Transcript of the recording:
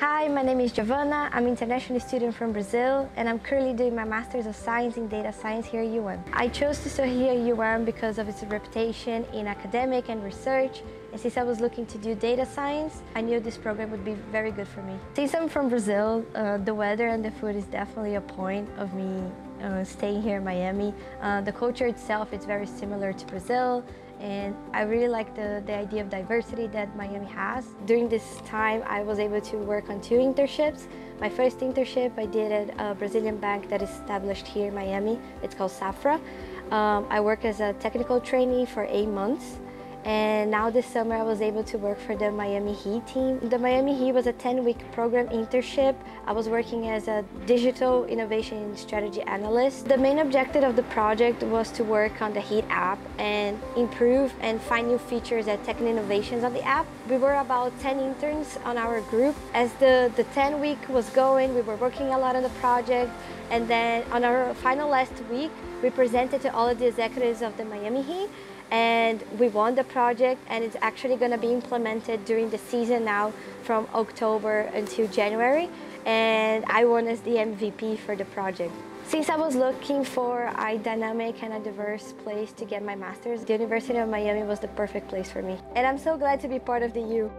Hi, my name is Giovanna. I'm an international student from Brazil and I'm currently doing my Master's of Science in Data Science here at UM. I chose to study here at UM because of its reputation in academic and research and since I was looking to do data science, I knew this program would be very good for me. Since I'm from Brazil, uh, the weather and the food is definitely a point of me uh, staying here in Miami. Uh, the culture itself is very similar to Brazil and I really like the, the idea of diversity that Miami has. During this time, I was able to work on two internships. My first internship I did at a Brazilian bank that is established here in Miami. It's called Safra. Um, I worked as a technical trainee for eight months. And now this summer I was able to work for the Miami Heat team. The Miami Heat was a 10-week program internship. I was working as a digital innovation strategy analyst. The main objective of the project was to work on the Heat app and improve and find new features and tech innovations of the app. We were about 10 interns on our group. As the, the 10 week was going, we were working a lot on the project and then on our final last week, we presented to all of the executives of the Miami Heat and we won the project and it's actually going to be implemented during the season now from October until January and I won as the MVP for the project. Since I was looking for a dynamic and a diverse place to get my master's, the University of Miami was the perfect place for me. And I'm so glad to be part of the U.